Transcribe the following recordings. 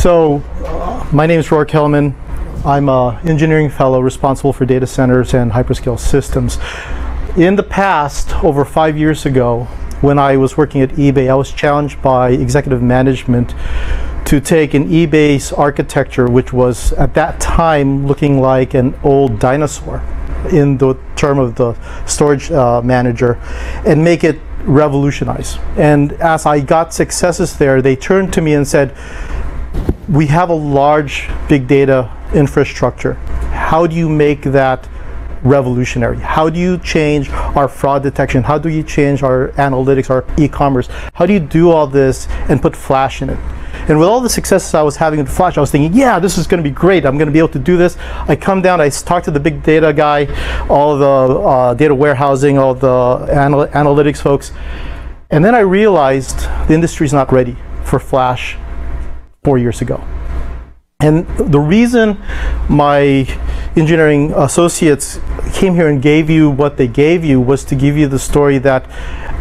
So, uh, my name is Roark Hilomen. I'm an engineering fellow responsible for data centers and hyperscale systems. In the past, over five years ago, when I was working at eBay, I was challenged by executive management to take an eBay's architecture, which was at that time looking like an old dinosaur in the term of the storage uh, manager, and make it revolutionize. And as I got successes there, they turned to me and said, we have a large big data infrastructure. How do you make that revolutionary? How do you change our fraud detection? How do you change our analytics, our e-commerce? How do you do all this and put Flash in it? And with all the successes I was having with Flash, I was thinking, yeah, this is going to be great. I'm going to be able to do this. I come down, I talk to the big data guy, all the uh, data warehousing, all the anal analytics folks. And then I realized the industry is not ready for Flash four years ago. And the reason my engineering associates came here and gave you what they gave you was to give you the story that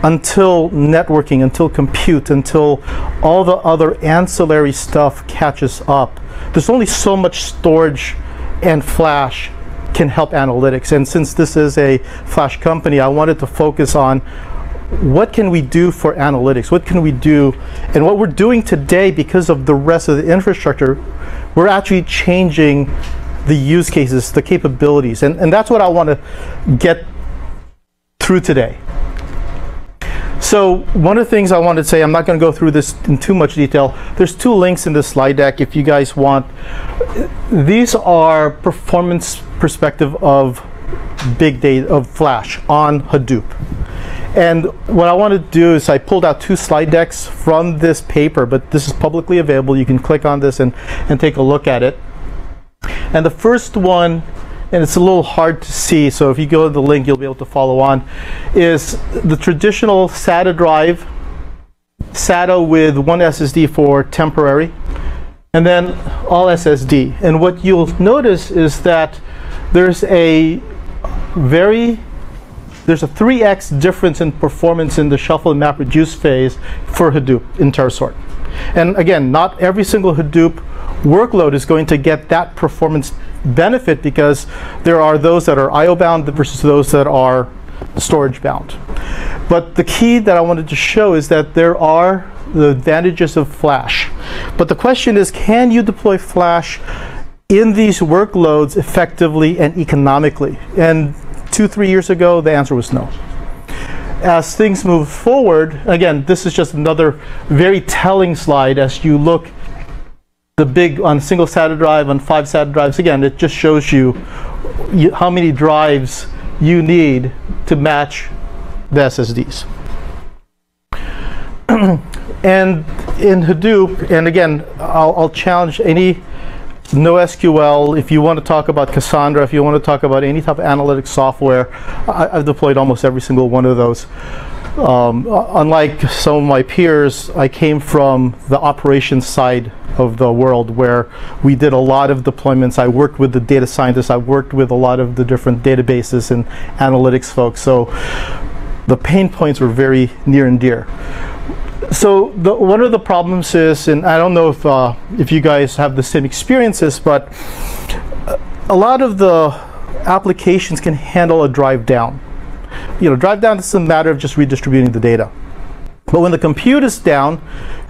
until networking, until compute, until all the other ancillary stuff catches up, there's only so much storage and flash can help analytics. And since this is a flash company, I wanted to focus on what can we do for analytics? What can we do? And what we're doing today, because of the rest of the infrastructure, we're actually changing the use cases, the capabilities. And, and that's what I want to get through today. So one of the things I wanted to say, I'm not going to go through this in too much detail. There's two links in the slide deck if you guys want. These are performance perspective of big data, of Flash on Hadoop. And what I want to do is I pulled out two slide decks from this paper, but this is publicly available. You can click on this and, and take a look at it. And the first one, and it's a little hard to see, so if you go to the link, you'll be able to follow on, is the traditional SATA drive, SATA with one SSD for temporary, and then all SSD. And what you'll notice is that there's a very there's a 3x difference in performance in the shuffle and map reduce phase for Hadoop in TeraSort. And again, not every single Hadoop workload is going to get that performance benefit because there are those that are IO bound versus those that are storage bound. But the key that I wanted to show is that there are the advantages of Flash. But the question is, can you deploy Flash in these workloads effectively and economically? And two, three years ago, the answer was no. As things move forward, again, this is just another very telling slide as you look the big on single SATA drive, on five SATA drives, again, it just shows you, how many drives you need to match the SSDs. and in Hadoop, and again, I'll, I'll challenge any NoSQL, if you want to talk about Cassandra, if you want to talk about any type of analytics software, I, have deployed almost every single one of those. Um, unlike some of my peers, I came from the operations side of the world where we did a lot of deployments. I worked with the data scientists, I worked with a lot of the different databases and analytics folks. So the pain points were very near and dear so the, one of the problems is, and I don't know if uh, if you guys have the same experiences, but a lot of the applications can handle a drive down. You know, drive down is a matter of just redistributing the data. But when the compute is down,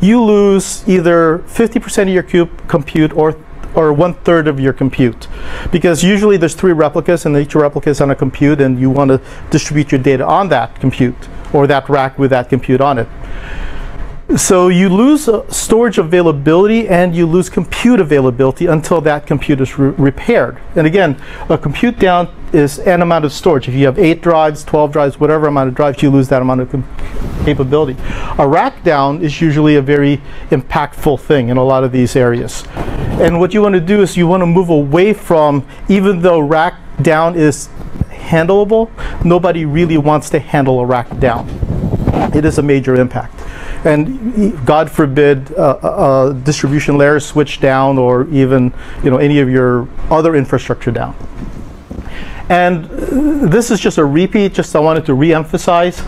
you lose either 50% of your compute or or one third of your compute. Because usually there's three replicas and each replica is on a compute and you want to distribute your data on that compute or that rack with that compute on it. So you lose uh, storage availability and you lose compute availability until that compute is re repaired. And again, a compute down is an amount of storage. If you have 8 drives, 12 drives, whatever amount of drives, you lose that amount of capability. A rack down is usually a very impactful thing in a lot of these areas. And what you want to do is you want to move away from, even though rack down is handleable, nobody really wants to handle a rack down. It is a major impact and God forbid uh, a, distribution layer switch down or even you know any of your other infrastructure down. And uh, this is just a repeat, just I wanted to re-emphasize.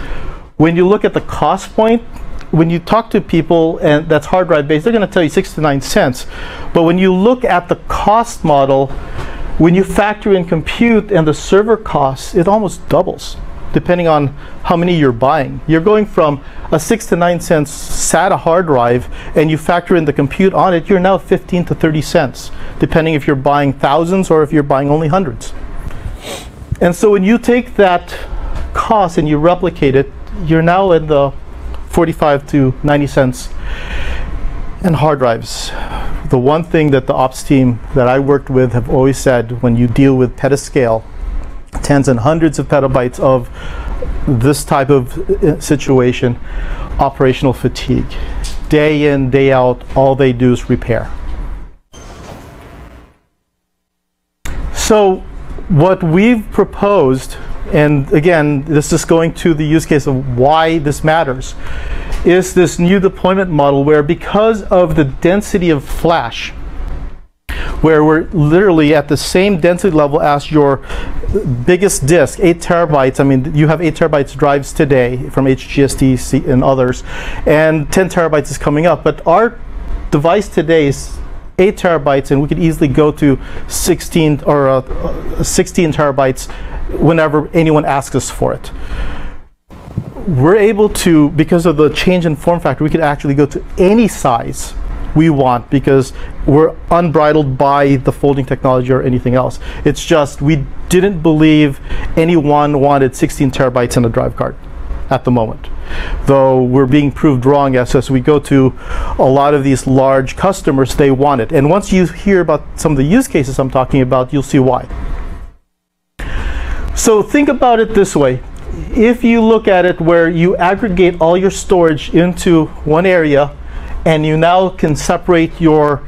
When you look at the cost point, when you talk to people and that's hard drive based, they're going to tell you six to nine cents. But when you look at the cost model, when you factor in compute and the server costs, it almost doubles depending on how many you're buying. You're going from a six to nine cents SATA hard drive and you factor in the compute on it, you're now 15 to 30 cents, depending if you're buying thousands or if you're buying only hundreds. And so when you take that cost and you replicate it, you're now in the 45 to 90 cents. And hard drives. The one thing that the ops team that I worked with have always said when you deal with petascale, tens and hundreds of petabytes of this type of uh, situation, operational fatigue. Day in, day out, all they do is repair. So what we've proposed, and again, this is going to the use case of why this matters, is this new deployment model where because of the density of flash, where we're literally at the same density level as your biggest disk, 8 terabytes. I mean, you have 8 terabytes drives today from HGST and others, and 10 terabytes is coming up. But our device today is 8 terabytes, and we could easily go to 16 or uh, 16 terabytes whenever anyone asks us for it. We're able to, because of the change in form factor, we could actually go to any size we want because we're unbridled by the folding technology or anything else. It's just we didn't believe anyone wanted 16 terabytes in a drive card at the moment. Though we're being proved wrong as, as we go to a lot of these large customers, they want it. And once you hear about some of the use cases I'm talking about, you'll see why. So think about it this way. If you look at it where you aggregate all your storage into one area and you now can separate your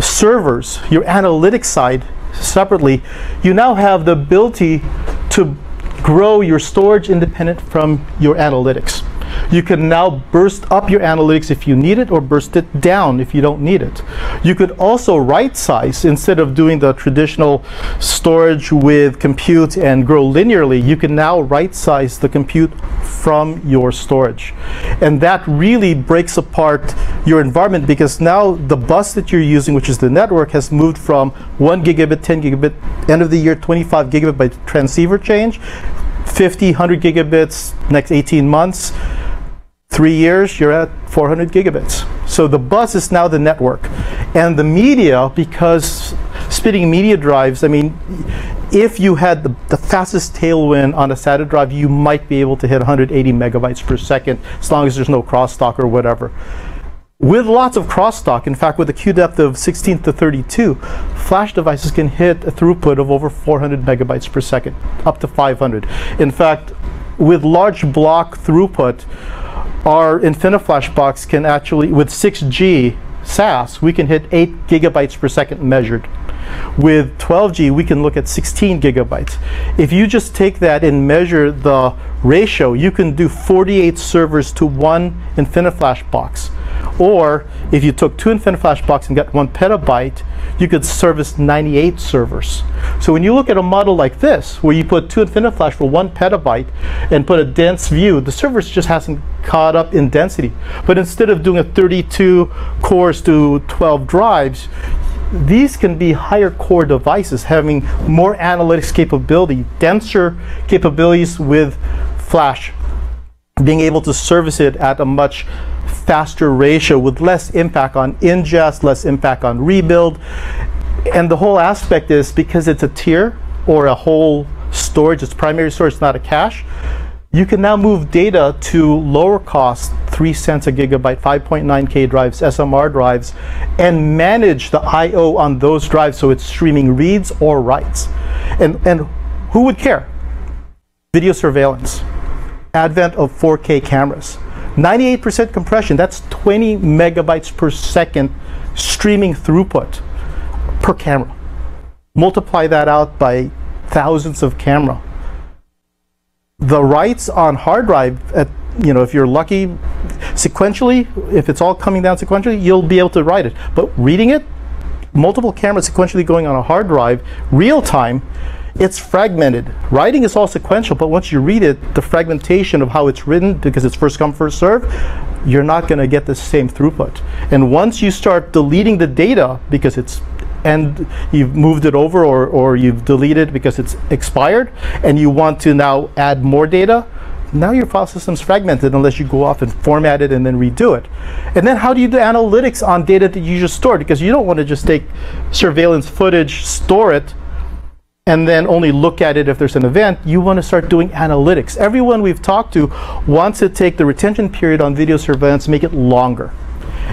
servers, your analytics side separately, you now have the ability to grow your storage independent from your analytics. You can now burst up your analytics if you need it or burst it down if you don't need it. You could also right size instead of doing the traditional storage with compute and grow linearly, you can now right size the compute from your storage. And that really breaks apart your environment because now the bus that you're using, which is the network, has moved from 1 gigabit, 10 gigabit, end of the year 25 gigabit by transceiver change 50, 100 gigabits next 18 months. Three years, you're at 400 gigabits. So the bus is now the network. And the media, because spinning media drives, I mean, if you had the, the fastest tailwind on a SATA drive, you might be able to hit 180 megabytes per second, as long as there's no crosstalk or whatever. With lots of crosstalk, in fact, with a queue depth of 16 to 32, flash devices can hit a throughput of over 400 megabytes per second, up to 500. In fact, with large block throughput, our InfiniFlash box can actually, with 6G SAS, we can hit 8 gigabytes per second measured. With 12G, we can look at 16 gigabytes. If you just take that and measure the ratio, you can do 48 servers to one InfiniFlash box. Or if you took two InfiniFlash box and got one petabyte, you could service 98 servers. So when you look at a model like this, where you put two InfiniFlash for one petabyte and put a dense view, the servers just hasn't caught up in density. But instead of doing a 32 cores to 12 drives, these can be higher core devices having more analytics capability, denser capabilities with flash, being able to service it at a much faster ratio with less impact on ingest, less impact on rebuild. And the whole aspect is because it's a tier or a whole storage, it's primary storage, not a cache, you can now move data to lower cost, 3 cents a gigabyte, 5.9K drives, SMR drives, and manage the I.O. on those drives so it's streaming reads or writes. And, and who would care? Video surveillance, advent of 4K cameras. 98% compression, that's 20 megabytes per second streaming throughput per camera. Multiply that out by thousands of camera. The writes on hard drive, at, you know, if you're lucky, sequentially, if it's all coming down sequentially, you'll be able to write it. But reading it, multiple cameras sequentially going on a hard drive, real time, it's fragmented. Writing is all sequential, but once you read it, the fragmentation of how it's written, because it's first come, first serve, you're not going to get the same throughput. And once you start deleting the data because it's and you've moved it over or, or you've deleted because it's expired and you want to now add more data, now your file system's fragmented unless you go off and format it and then redo it. And then how do you do analytics on data that you just stored? Because you don't want to just take surveillance footage, store it, and then only look at it if there's an event, you want to start doing analytics. Everyone we've talked to wants to take the retention period on video surveillance, make it longer,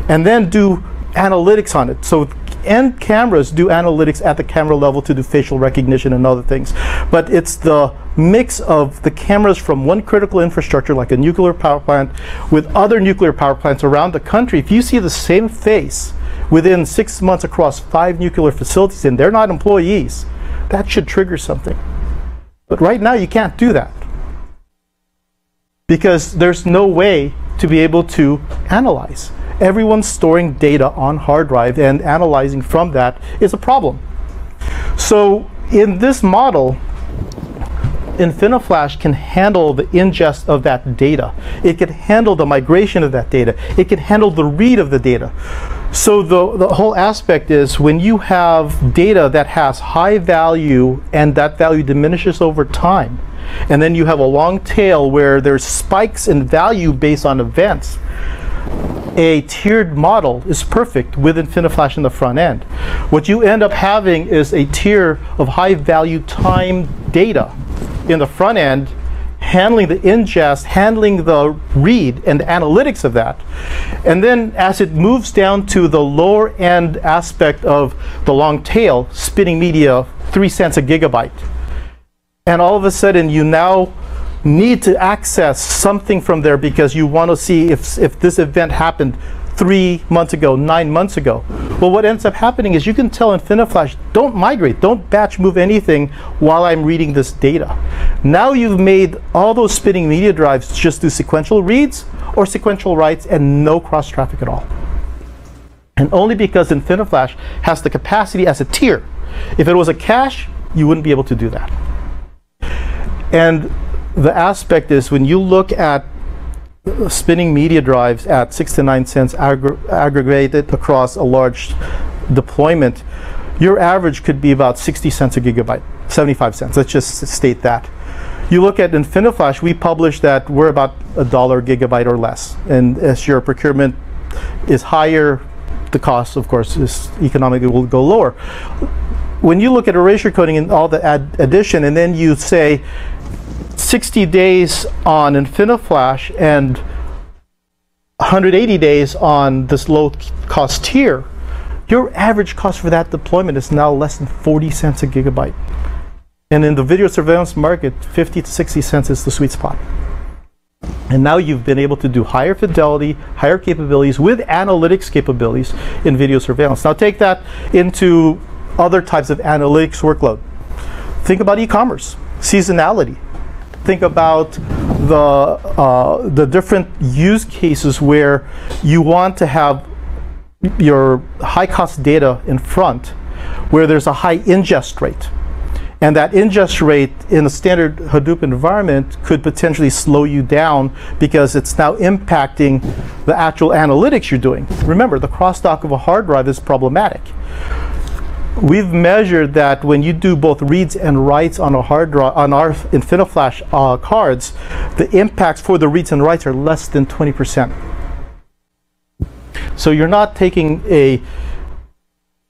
and then do analytics on it. So end cameras do analytics at the camera level to do facial recognition and other things. But it's the mix of the cameras from one critical infrastructure like a nuclear power plant with other nuclear power plants around the country. If you see the same face within six months across five nuclear facilities and they're not employees, that should trigger something. But right now, you can't do that because there's no way to be able to analyze. Everyone's storing data on hard drive and analyzing from that is a problem. So in this model, InfiniFlash can handle the ingest of that data. It can handle the migration of that data. It can handle the read of the data. So the, the whole aspect is when you have data that has high value and that value diminishes over time, and then you have a long tail where there's spikes in value based on events, a tiered model is perfect with InfiniFlash in the front end. What you end up having is a tier of high value time data in the front end handling the ingest, handling the read and the analytics of that. And then as it moves down to the lower end aspect of the long tail, spinning media, three cents a gigabyte. And all of a sudden you now need to access something from there because you want to see if, if this event happened three months ago, nine months ago. Well, what ends up happening is you can tell InfiniFlash, don't migrate, don't batch move anything while I'm reading this data. Now you've made all those spinning media drives just do sequential reads or sequential writes and no cross traffic at all. And only because InfiniFlash has the capacity as a tier. If it was a cache, you wouldn't be able to do that. And the aspect is when you look at spinning media drives at six to nine cents aggregated across a large deployment, your average could be about 60 cents a gigabyte, 75 cents. Let's just state that. You look at InfiniFlash, we publish that we're about a dollar gigabyte or less. And as your procurement is higher, the cost, of course, is economically will go lower. When you look at erasure coding and all the ad addition, and then you say, 60 days on InfiniFlash and 180 days on this low cost tier, your average cost for that deployment is now less than 40 cents a gigabyte. And in the video surveillance market, 50 to 60 cents is the sweet spot. And now you've been able to do higher fidelity, higher capabilities with analytics capabilities in video surveillance. Now take that into other types of analytics workload. Think about e-commerce, seasonality think about the, uh, the different use cases where you want to have your high cost data in front where there's a high ingest rate. And that ingest rate in a standard Hadoop environment could potentially slow you down because it's now impacting the actual analytics you're doing. Remember, the crosstalk of a hard drive is problematic. We've measured that when you do both reads and writes on a hard drive on our InfiniFlash uh, cards, the impacts for the reads and writes are less than 20%. So you're not taking a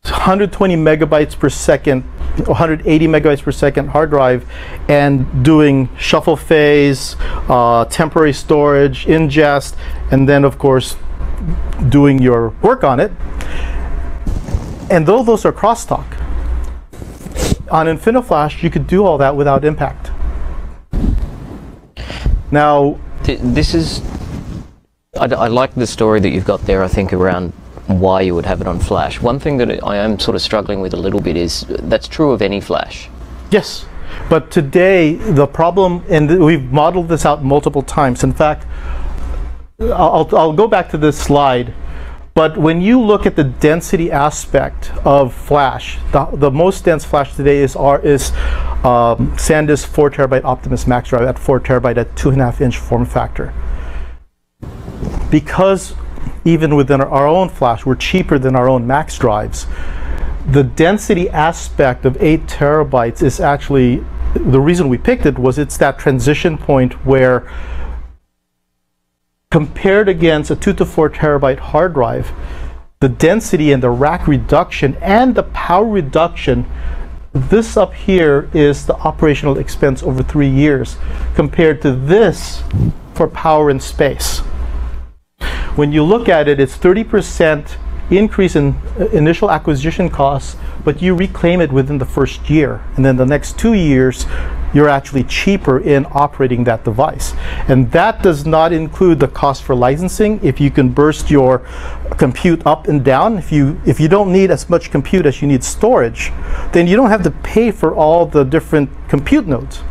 120 megabytes per second, 180 megabytes per second hard drive and doing shuffle phase, uh, temporary storage, ingest, and then of course doing your work on it and though those are crosstalk, on InfiniFlash, you could do all that without impact. Now, this is. I, I, like the story that you've got there, I think, around why you would have it on Flash. One thing that I am sort of struggling with a little bit is that's true of any Flash. Yes. But today, the problem, and we've modeled this out multiple times. In fact, I'll, I'll go back to this slide but when you look at the density aspect of flash, the, the most dense flash today is our, is um, SanDisk 4 terabyte Optimus Max drive at 4 terabyte at 2.5 inch form factor. because even within our own flash, we're cheaper than our own max drives. The density aspect of 8 terabytes is actually the reason we picked it was it's that transition point where compared against a 2 to 4 terabyte hard drive, the density and the rack reduction and the power reduction this up here is the operational expense over three years compared to this for power and space. When you look at it, it's 30% increase in uh, initial acquisition costs, but you reclaim it within the first year. And then the next two years, you're actually cheaper in operating that device. And that does not include the cost for licensing. If you can burst your compute up and down, if you, if you don't need as much compute as you need storage, then you don't have to pay for all the different compute nodes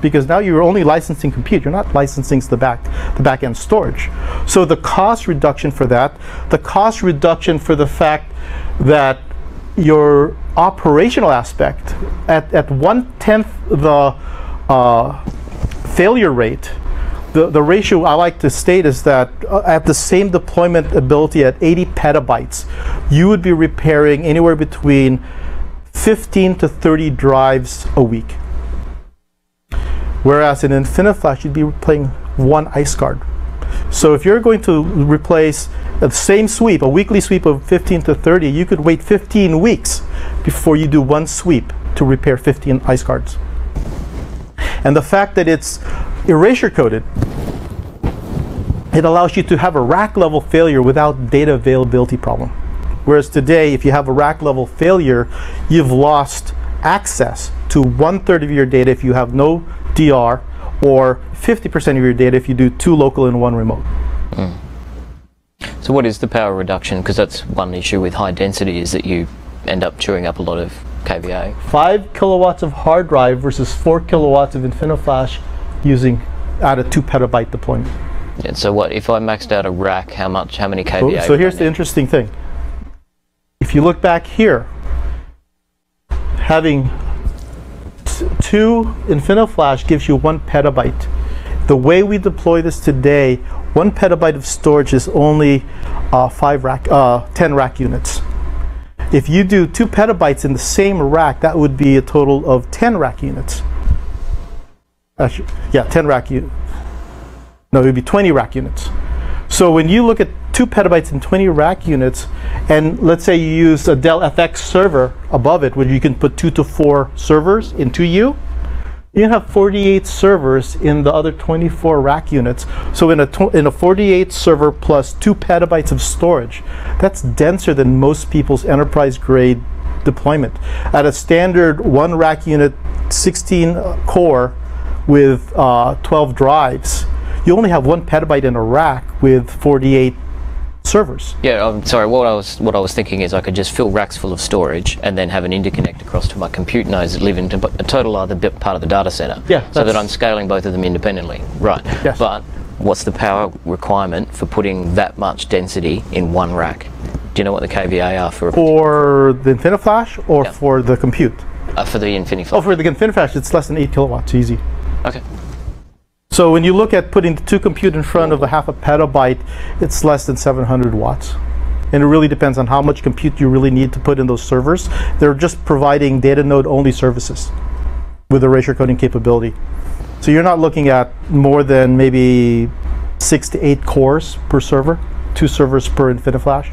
because now you're only licensing compute. You're not licensing the back the back end storage. So the cost reduction for that, the cost reduction for the fact that your operational aspect at, at one tenth the uh, failure rate, the, the ratio I like to state is that uh, at the same deployment ability at 80 petabytes, you would be repairing anywhere between 15 to 30 drives a week. Whereas in InfiniFlash, you'd be playing one ice card. So if you're going to replace the same sweep, a weekly sweep of 15 to 30, you could wait 15 weeks before you do one sweep to repair 15 ice cards. And the fact that it's erasure coded, it allows you to have a rack level failure without data availability problem. Whereas today, if you have a rack level failure, you've lost access to one third of your data if you have no DR, or 50% of your data if you do two local and one remote. Mm. So what is the power reduction? Because that's one issue with high density is that you end up chewing up a lot of kVA. Five kilowatts of hard drive versus four kilowatts of InfiniFlash using at a two petabyte deployment. Yeah, so what if I maxed out a rack? How much? How many kVA? So, so here's the interesting thing. If you look back here, having two InfiniFlash gives you one petabyte. The way we deploy this today, one petabyte of storage is only uh, five rack, uh, 10 rack units. If you do two petabytes in the same rack, that would be a total of 10 rack units. Actually, yeah, 10 rack units. No, it would be 20 rack units. So when you look at two petabytes and 20 rack units, and let's say you use a Dell FX server above it, where you can put two to four servers into you, you have 48 servers in the other 24 rack units. So in a, in a 48 server plus two petabytes of storage, that's denser than most people's enterprise grade deployment. At a standard one rack unit, 16 core with uh, 12 drives, you only have one petabyte in a rack with 48 servers. Yeah, I'm sorry. What I was what I was thinking is I could just fill racks full of storage and then have an interconnect across to my compute nodes that live in a total other bit part of the data center. Yeah, so that I'm scaling both of them independently. Right. Yes. But what's the power requirement for putting that much density in one rack? Do you know what the kVA are for? For the InfiniFlash or yeah. for the compute? Uh, for the InfiniFlash. Oh, for the InfiniFlash, it's less than eight kilowatts. Easy. Okay. So when you look at putting the two compute in front of a half a petabyte, it's less than 700 watts. And it really depends on how much compute you really need to put in those servers. They're just providing data node only services with erasure coding capability. So you're not looking at more than maybe six to eight cores per server, two servers per InfiniFlash.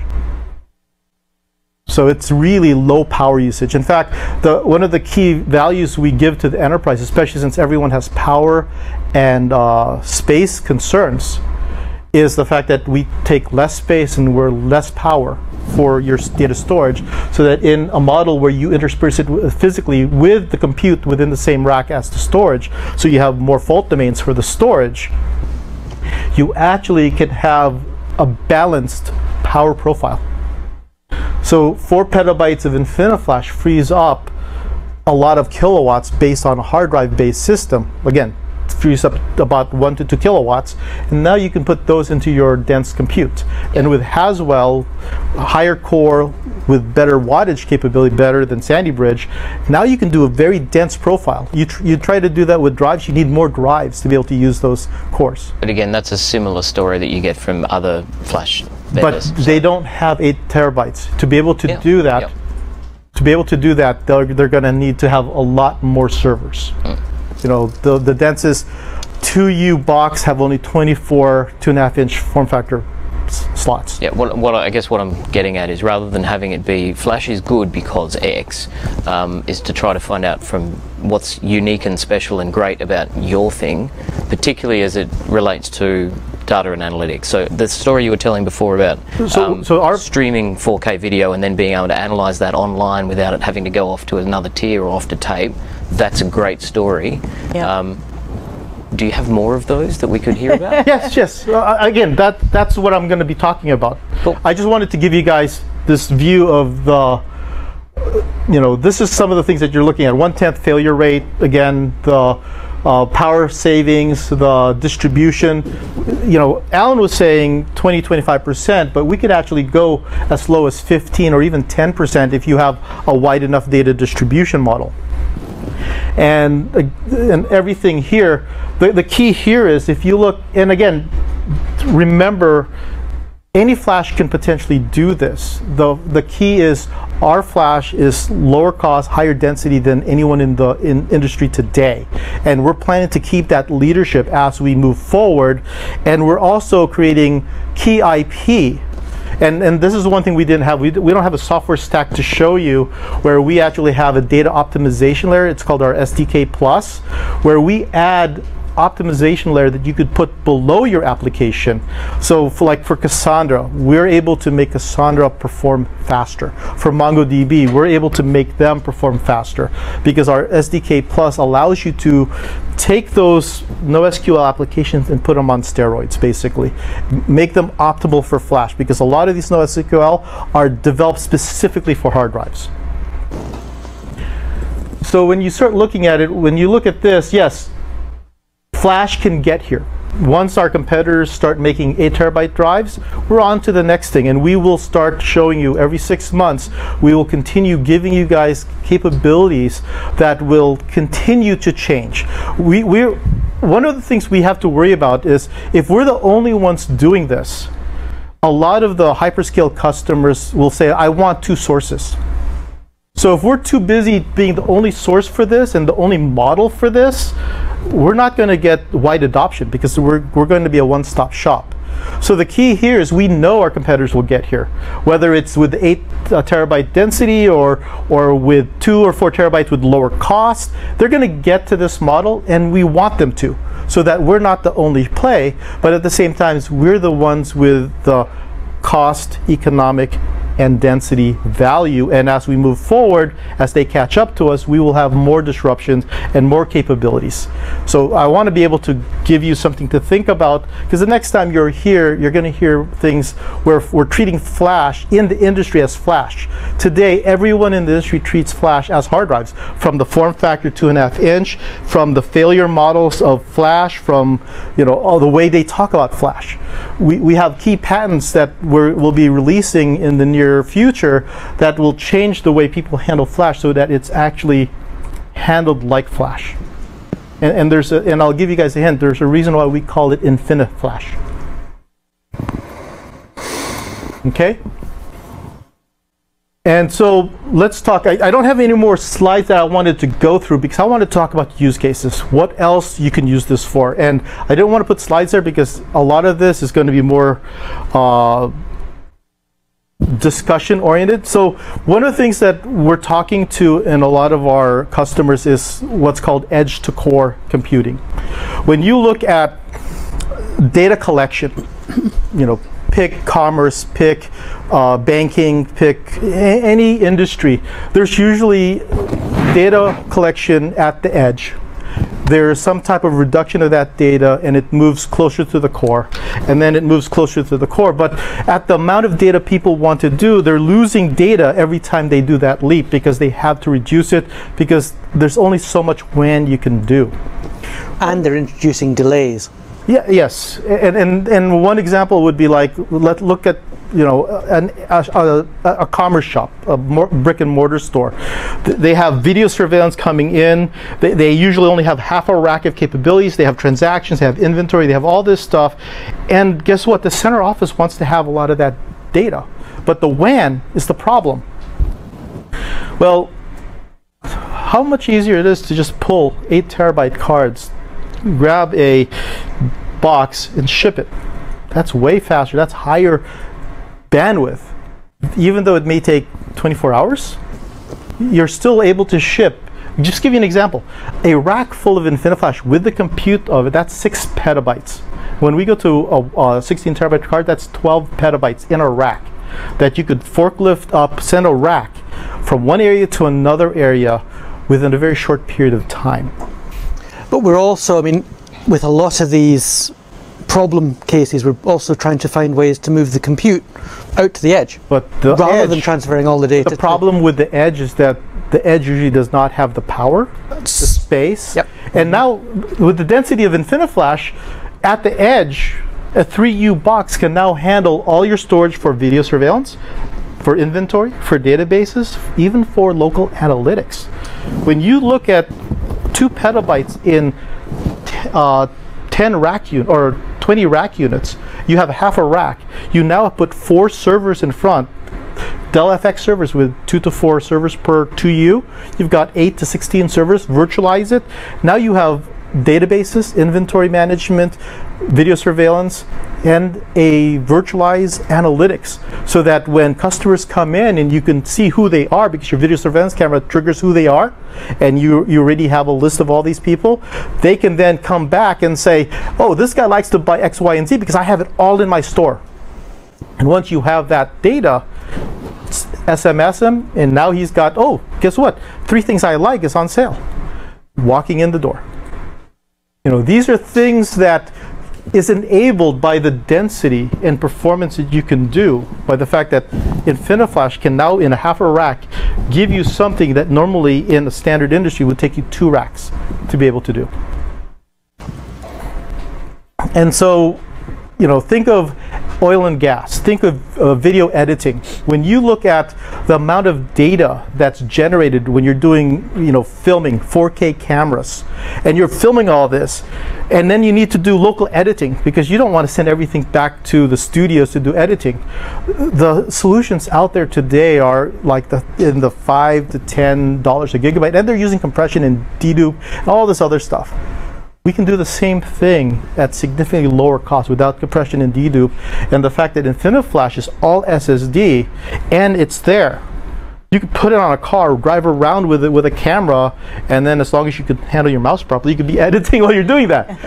So it's really low power usage. In fact, the, one of the key values we give to the enterprise, especially since everyone has power and uh, space concerns, is the fact that we take less space and we're less power for your data storage so that in a model where you intersperse it physically with the compute within the same rack as the storage, so you have more fault domains for the storage, you actually can have a balanced power profile. So four petabytes of InfiniFlash frees up a lot of kilowatts based on a hard drive based system. Again, use up about one to two kilowatts, and now you can put those into your dense compute. And with Haswell, higher core with better wattage capability, better than Sandy Bridge, now you can do a very dense profile. You, tr- you try to do that with drives, you need more drives to be able to use those cores. But again, that's a similar story that you get from other flash vendors. But they don't have eight terabytes. To be able to Yeah. do that, Yep. to be able to do that, they're, they're going to need to have a lot more servers. Mm. You know, the, the densest 2U box have only 24 two and a half inch form factor s- slots. Yeah, what, what I I guess what I'm getting at is rather than having it be Flash is good because X, um, is to try to find out from what's unique and special and great about your thing, particularly as it relates to data and analytics. So the story you were telling before about So- um, so our- streaming 4K video and then being able to analyze that online without it having to go off to another tier or off to tape, that's a great story. Yeah. Um, do you have more of those that we could hear about? Yes, yes. Uh, again, that that's what I'm going to be talking about. Cool. I just wanted to give you guys this view of the, you know, this is some of the things that you're looking at. One tenth failure rate. Again, the uh, power savings, the distribution. You know, Alan was saying 20, 25 percent, but we could actually go as low as 15 or even 10 percent if you have a wide enough data distribution model and and everything here. The, the key here is if you look, and again, remember, any flash can potentially do this. The the key is our flash is lower cost, higher density than anyone in the in industry today, and we're planning to keep that leadership as we move forward, and we're also creating key IP and, and this is one thing we didn't have. We, we don't have a software stack to show you where we actually have a data optimization layer. It's called our SDK Plus, where we add optimization layer that you could put below your application. So for like for Cassandra, we're able to make Cassandra perform faster. For MongoDB, we're able to make them perform faster because our SDK Plus allows you to take those NoSQL applications and put them on steroids, basically. Make them optimal for Flash because a lot of these NoSQL are developed specifically for hard drives. So when you start looking at it, when you look at this, yes, Flash can get here. Once our competitors start making 8 terabyte drives, we're on to the next thing, and we will start showing you every six months. We will continue giving you guys capabilities that will continue to change. We, we're, one of the things we have to worry about is if we're the only ones doing this, a lot of the hyperscale customers will say, I want two sources. So if we're too busy being the only source for this and the only model for this, we're not going to get wide adoption because we're, we're going to be a one-stop shop. So the key here is we know our competitors will get here, whether it's with eight uh, terabyte density or or with two or four terabytes with lower cost. They're going to get to this model, and we want them to, so that we're not the only play, but at the same time, we're the ones with the cost, economic, and density value. And as we move forward, as they catch up to us, we will have more disruptions and more capabilities. So I want to be able to give you something to think about because the next time you're here, you're going to hear things where we're treating Flash in the industry as Flash. Today, everyone in the industry treats Flash as hard drives, from the form factor two and a half inch, from the failure models of Flash, from you know all the way they talk about Flash. We, we have key patents that we're, we'll be releasing in the near future that will change the way people handle Flash so that it's actually handled like Flash. And, and there's a, and I'll give you guys a hint. There's a reason why we call it Infinite Flash. Okay. And so let's talk. I, I don't have any more slides that I wanted to go through because I want to talk about use cases. What else you can use this for? And I didn't want to put slides there because a lot of this is going to be more uh, discussion oriented. So one of the things that we're talking to in a lot of our customers is what's called edge to core computing. When you look at data collection, you know, pick commerce, pick uh, banking, pick any industry, there's usually data collection at the edge. There's some type of reduction of that data and it moves closer to the core and then it moves closer to the core. But at the amount of data people want to do, they're losing data every time they do that leap because they have to reduce it because there's only so much when you can do. and they're introducing delays. Yeah, yes, and, and and one example would be like let look at you know an, a, a, a commerce shop, a brick and mortar store. Th- They have video surveillance coming in. They, they usually only have half a rack of capabilities. They have transactions. They have inventory. They have all this stuff, and guess what? The center office wants to have a lot of that data, but the WAN is the problem. Well, how much easier it is to just pull eight terabyte cards, grab a box and ship it. That's way faster. That's higher bandwidth. Even though it may take 24 hours, you're still able to ship. Just give you an example. A rack full of InfiniFlash with the compute of it, that's six petabytes. When we go to a, a 16 terabyte card, that's 12 petabytes in a rack that you could forklift up, send a rack from one area to another area within a very short period of time. But we're also, I mean, with a lot of these problem cases, we're also trying to find ways to move the compute out to the edge But the rather edge, than transferring all the data. the problem with the edge is that the edge usually does not have the power, the space. Yep. And now with the density of InfiniFlash, at the edge, a 3U box can now handle all your storage for video surveillance, for inventory, for databases, even for local analytics. When you look at two petabytes in t- uh, 10 rack unit or 20 rack units, you have half a rack. You now put four servers in front Dell FX servers with two to four servers per 2U. You've got eight to 16 servers, virtualize it. Now you have databases, inventory management, video surveillance, and a virtualized analytics so that when customers come in and you can see who they are because your video surveillance camera triggers who they are and you, you already have a list of all these people, they can then come back and say, oh, this guy likes to buy X, Y, and Z because I have it all in my store. And once you have that data, SMS him, and now he's got, oh, guess what? Three things I like is on sale. Walking in the door. You know, these are things that is enabled by the density and performance that you can do by the fact that InfiniFlash can now in a half a rack give you something that normally in a standard industry would take you two racks to be able to do. And so, you know, think of oil and gas, think of uh, video editing. When you look at the amount of data that's generated when you're doing, you know, filming 4K cameras, and you're filming all this, and then you need to do local editing because you don't want to send everything back to the studios to do editing. The solutions out there today are like the in the five to ten dollars a gigabyte, and they're using compression and dedupe and all this other stuff we can do the same thing at significantly lower cost without compression and dedupe. And the fact that InfiniFlash is all SSD and it's there. You could put it on a car, drive around with it with a camera, and then as long as you can handle your mouse properly, you could be editing while you're doing that.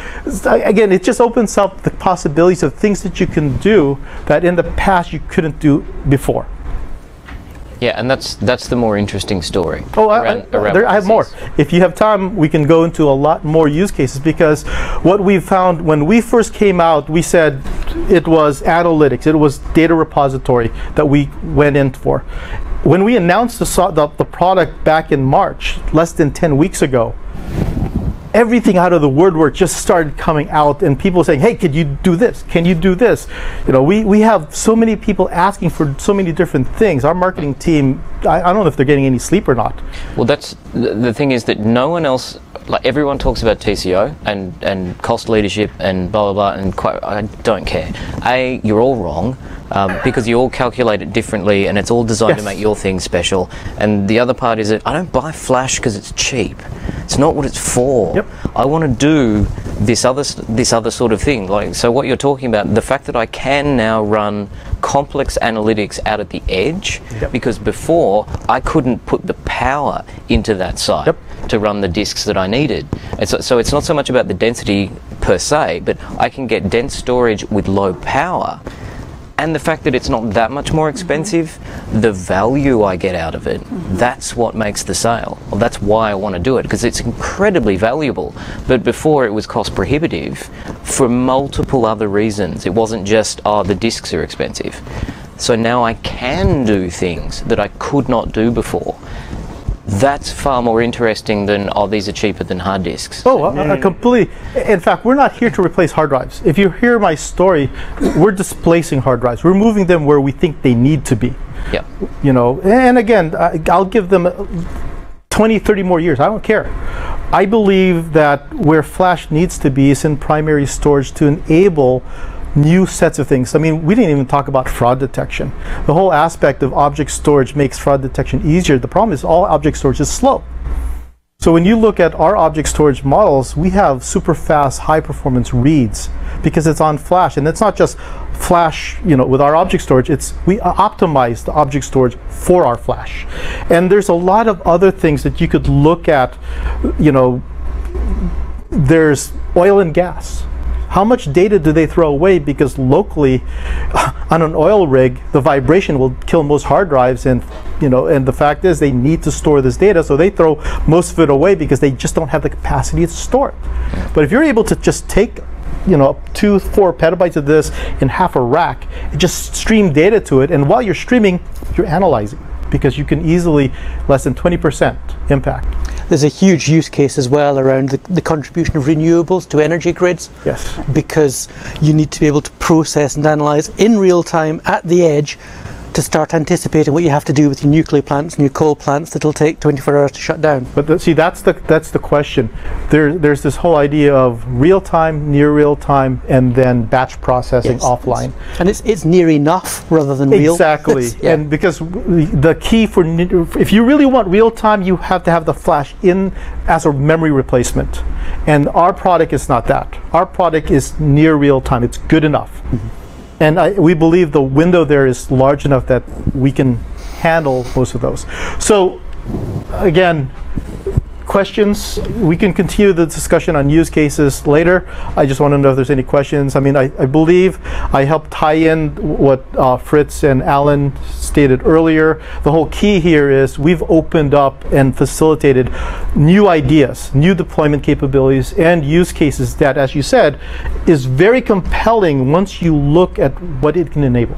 Again, it just opens up the possibilities of things that you can do that in the past you couldn't do before. Yeah, and that's that's the more interesting story. Oh, I, around- I- around there, I have more. If you have time, we can go into a lot more use cases because what we found when we first came out, we said it was analytics, it was data repository that we went in for. When we announced the, the, the product back in March, less than 10 weeks ago, everything out of the woodwork just started coming out and people saying hey could you do this? Can you do this? You know we, we have so many people asking for so many different things. Our marketing team I, I don't know if they're getting any sleep or not. Well, that's the, the thing is that no one else, like everyone talks about TCO and, and cost leadership and blah blah blah, and quite, I don't care. A, you're all wrong um, because you all calculate it differently, and it's all designed to make your thing special. And the other part is that I don't buy Flash because it's cheap. It's not what it's for. Yep. I want to do this other this other sort of thing. Like so, what you're talking about, the fact that I can now run complex analytics out at the edge, Yep. because before I couldn't put the power into that site Yep. To run the disks that I needed. So, so it's not so much about the density per se, but I can get dense storage with low power. And the fact that it's not that much more mm-hmm. expensive, the value I get out of it, mm-hmm. that's what makes the sale. Well, that's why I want to do it, because it's incredibly valuable. But before it was cost prohibitive for multiple other reasons. It wasn't just, oh, the discs are expensive. So now I can do things that I could not do before. That's far more interesting than oh these are cheaper than hard disks. Oh, I, I completely. In fact, we're not here to replace hard drives. If you hear my story, we're displacing hard drives. We're moving them where we think they need to be. Yeah. You know, and again, I- I'll give them uh, 20, 30 more years. I don't care. I believe that where flash needs to be is in primary storage to enable new sets of things. I mean, we didn't even talk about fraud detection. The whole aspect of object storage makes fraud detection easier. The problem is all object storage is slow. So when you look at our object storage models, we have super fast, high performance reads because it's on flash. And it's not just flash, you know, with our object storage, it's we optimize the object storage for our flash. And there's a lot of other things that you could look at, you know, there's oil and gas. How much data do they throw away? Because locally, on an oil rig, the vibration will kill most hard drives, and you know, and the fact is they need to store this data, so they throw most of it away because they just don't have the capacity to store it. But if you're able to just take you know, two, four petabytes of this in half a rack, just stream data to it, and while you're streaming, you're analyzing because you can easily less than 20% impact. There's a huge use case as well around the, the contribution of renewables to energy grids. Yes. Because you need to be able to process and analyze in real time at the edge to start anticipating what you have to do with your nuclear plants and your coal plants that'll take 24 hours to shut down. But the, see, that's the that's the question. There, there's this whole idea of real time, near real time, and then batch processing Yes. offline. And it's it's near enough rather than real. Exactly, yeah. and because the key for if you really want real time, you have to have the flash in as a memory replacement, and our product is not that. Our product is near real time. It's good enough, Mm-hmm. And I, we believe the window there is large enough that we can handle most of those. So, again, questions. We can continue the discussion on use cases later. I just want to know if there's any questions. I mean, I, I believe I helped tie in what uh, Fritz and Alan stated earlier. The whole key here is we've opened up and facilitated new ideas, new deployment capabilities, and use cases that, as you said, is very compelling once you look at what it can enable.